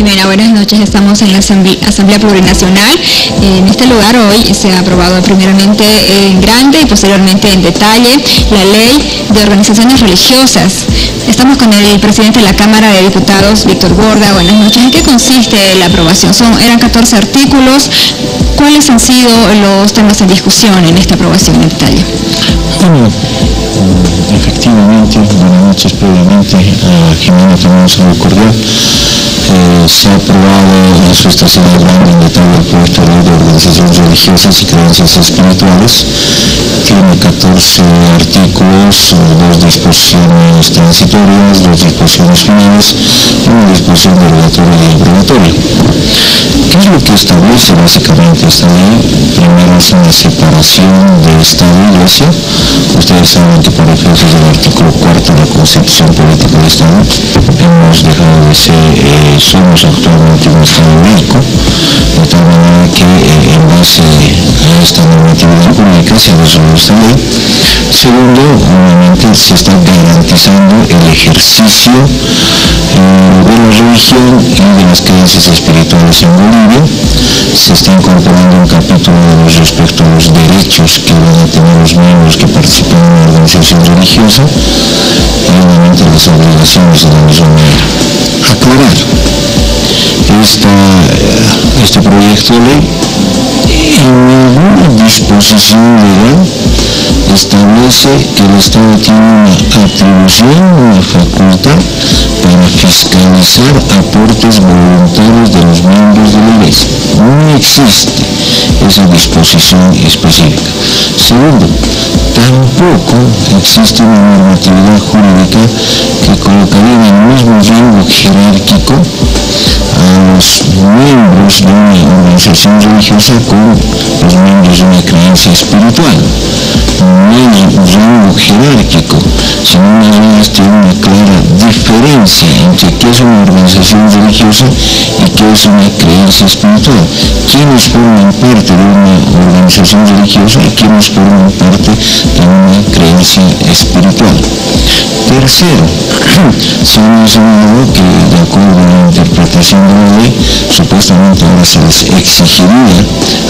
Jimena, buenas noches. Estamos en la Asamblea, Plurinacional. En este lugar hoy se ha aprobado primeramente en grande y posteriormente en detalle la ley de organizaciones religiosas. Estamos con el presidente de la Cámara de Diputados, Víctor Borda. Buenas noches. ¿En qué consiste la aprobación? Son, eran 14 artículos. ¿Cuáles han sido los temas en discusión en esta aprobación en detalle? Bueno, efectivamente, buenas noches previamente a Jimena tenemos un cordial. Se ha aprobado en su estación grande en el proyecto de organizaciones religiosas y creencias espirituales. Tiene 14 artículos, dos disposiciones transitorias, dos disposiciones finales y una disposición derogatoria y improbatoria. ¿Qué es lo que establece básicamente esta ley? Primero es una separación de Estado y Iglesia. Ustedes saben que por efectos del artículo 4 de la Constitución Política del Estado hemos dejado de ser, eh, somos actualmente un Estado laico, de tal manera que eh, en base a esta normatividad jurídica se ha resuelto esta ley. Segundo, obviamente se está garantizando el ejercicio eh, de la religión y de las creencias espirituales en Bolivia. Se está incorporando un capítulo respecto a los derechos que van a tener los miembros que participan en una organización religiosa y obviamente las obligaciones de la misma manera. Aclarar, eh, este proyecto de ley en ninguna disposición legal establece que el Estado tiene una atribución, una facultad para fiscalizar aportes voluntarios de los miembros de la Iglesia. No existe esa disposición específica. Segundo, tampoco existe una normatividad jurídica que colocaría en el mismo jerárquico los miembros de una organización religiosa con los miembros de una creencia espiritual no hay un rango jerárquico, sino más bien una clara diferencia entre qué es una organización religiosa y qué es una creencia espiritual. Quienes forman parte de una organización religiosa y quienes forman parte de una creencia espiritual. Tercero, se ha mencionado que de acuerdo a la interpretación de la ley, supuestamente ahora se les exigiría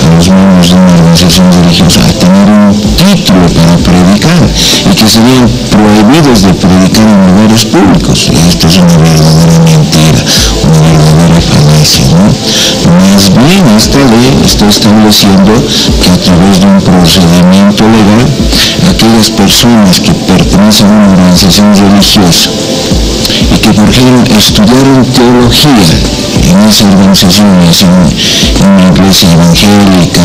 a los miembros de una organización religiosa tener un título para predicar y que serían prohibidos de predicar en lugares públicos. Y esto es una verdadera mentira, una verdadera. Más bien esta ley está estableciendo que a través de un procedimiento legal, aquellas personas que pertenecen a una organización religiosa y que por ejemplo estudiaron teología en esa organización, en, una iglesia evangélica,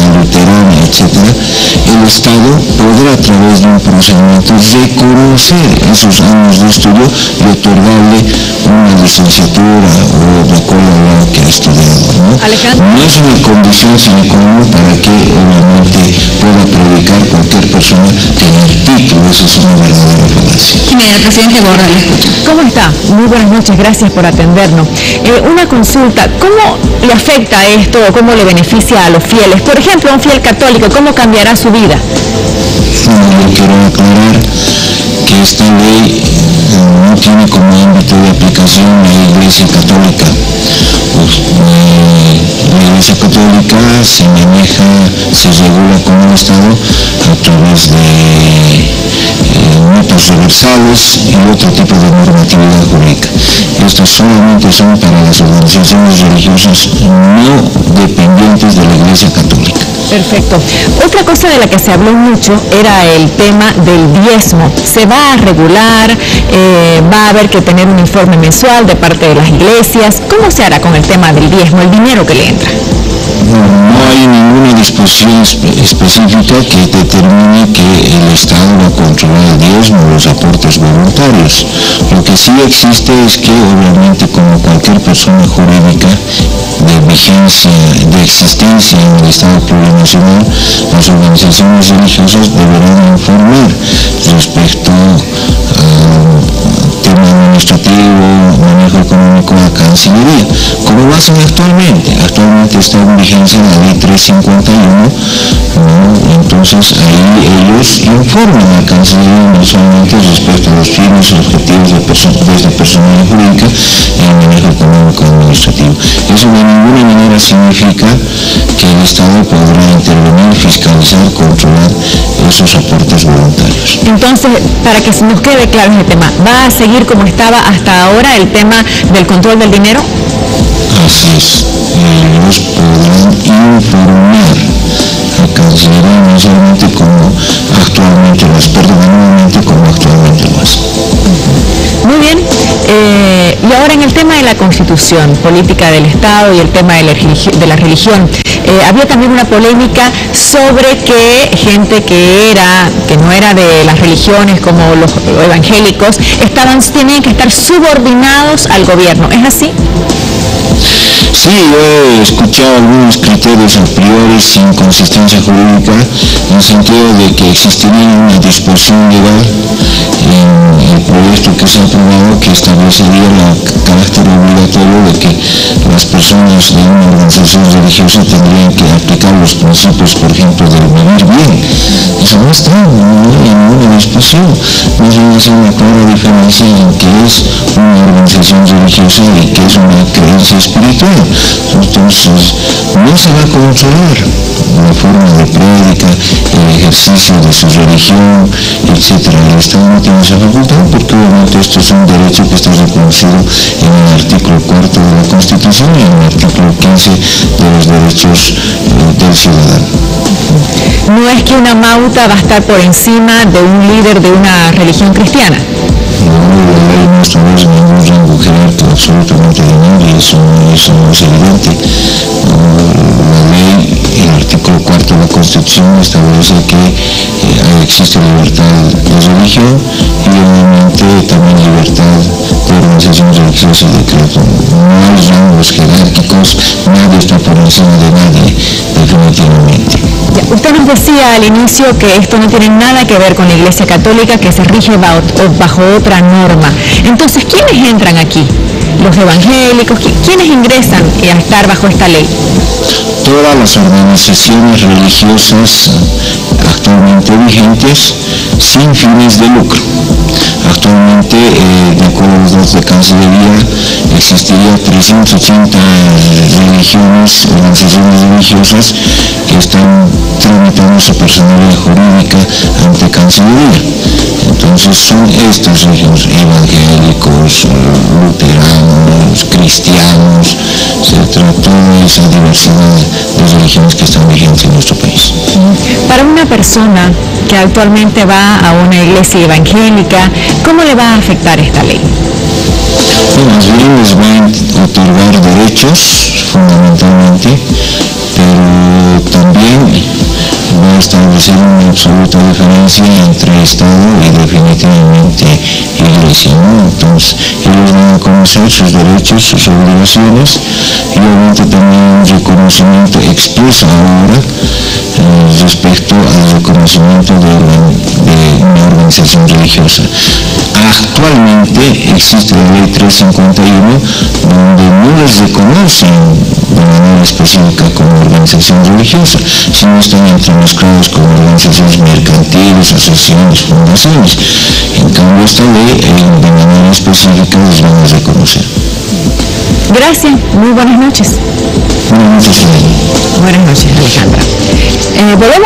luterana, etc., el Estado podrá a través de un procedimiento reconocer esos años de estudio y otorgarle una licenciatura o de acuerdo a lo que ha estudiado. ¿no? no es una condición sine qua non para que obviamente pueda predicar cualquier persona tener título, eso es una verdadera. Mira, presidente le escucho. ¿Cómo está? Muy buenas noches, gracias por atendernos. Eh, una consulta, ¿cómo le afecta esto o cómo le beneficia a los fieles? Por ejemplo, a un fiel católico, ¿cómo cambiará su vida? yo quiero aclarar que esta ley eh, no tiene como ámbito de aplicación la Iglesia Católica. Eh, la Iglesia Católica se maneja, se regula con el Estado a través notas reversales y otro tipo de normatividad jurídica. Estas solamente son para las organizaciones religiosas no dependientes de la Iglesia Católica. Perfecto. Otra cosa de la que se habló mucho era el tema del diezmo. ¿Se va a regular? Eh, ¿Va a haber que tener un informe mensual de parte de las iglesias? ¿Cómo se hará con el tema del diezmo, el dinero que le entra? No hay ninguna disposición específica que determine que el Estado va a controlar el diezmo o los aportes voluntarios. Lo que sí existe es que obviamente como cualquier persona jurídica de vigencia, de existencia en el Estado plurinacional, las organizaciones religiosas deberán informar respecto al tema administrativo, económico a Cancillería, como lo hacen actualmente. Actualmente está en vigencia la ley 351, entonces ahí ellos informan a Cancillería mensualmente respecto a los fines y objetivos de, persona, de jurídica en el manejo económico administrativo. Eso de ninguna significa que el Estado podrá intervenir, fiscalizar, controlar esos aportes voluntarios. Entonces, para que se nos quede claro ese tema, ¿va a seguir como estaba hasta ahora el tema del control del dinero? Así es, ellos podrán informar a Cancillería no solamente como actualmente y ahora en el tema de la constitución, política del Estado y el tema de la, religión, eh, había también una polémica sobre que gente que era, que no era de las religiones como los evangélicos, estaban, tenían que estar subordinados al gobierno. ¿Es así? Sí, he escuchado algunos criterios a priori sin consistencia jurídica, en el sentido de que existiría una disposición legal en el proyecto que se ha aprobado que establecería el carácter obligatorio de que las personas de una organización religiosa tendrían que aplicar los principios, por ejemplo, del vivir bien. Eso no está en ninguna. Más bien hace una clara diferencia en que es una organización religiosa y que es una creencia espiritual. Entonces, no se va a controlar la forma de prédica, el ejercicio de su religión, etc. El Estado no tiene esa facultad porque obviamente esto es un derecho que está reconocido en el artículo cuarto de la Constitución y en el artículo 15 de los derechos eh, del ciudadano. No es que una mauta va a estar por encima de un líder de una religión cristiana. No, no establece ningún rango jerárquico absolutamente de nadie, eso, eso es evidente. Ley, el artículo cuarto de la Constitución establece que eh, existe libertad de religión y obviamente también libertad de organización religiosa y de credo. No hay rangos jerárquicos, nadie está por encima de nadie, definitivamente. usted nos decía al inicio que esto no tiene nada que ver con la Iglesia Católica, que se rige bajo otra norma. Entonces, ¿quiénes entran aquí? ¿Los evangélicos? ¿Quiénes ingresan a estar bajo esta ley? Todas las organizaciones religiosas actualmente vigentes sin fines de lucro. Actualmente, eh, de acuerdo a los datos de Cancillería, existiría 380 religiones, organizaciones religiosas que están tramitando su personalidad jurídica ante Cancillería. Entonces son estas religiones, evangélicos, luteranos, cristianos, etcétera, toda esa diversidad de religiones que están vigentes en nuestro país. Para una persona que actualmente va a una iglesia evangélica, ¿cómo le va a afectar esta ley? Más bien les va a otorgar derechos fundamentalmente, pero también va a establecer una absoluta diferencia entre Estado y definitivamente Iglesia. Entonces, ellos van a conocer sus derechos, sus obligaciones y obviamente también un reconocimiento expreso ahora eh, respecto al reconocimiento de, una organización religiosa. Actualmente existe la ley 351 donde no les reconocen de manera específica como organización religiosa, sino están entremezclados como organizaciones mercantiles, asociaciones, fundaciones. En cambio, esta ley eh, de manera específica les van a reconocer. Gracias, muy buenas noches. Buenas noches, Buenas noches, Alejandra. Eh,